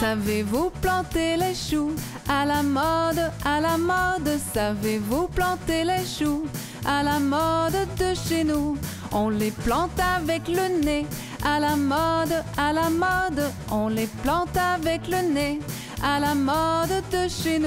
Savez-vous planter les choux? À la mode, à la mode Savez-vous planter les choux? À la mode de chez nous On les plante avec le nez. À la mode, à la mode On les plante avec le nez. À la mode de chez nous.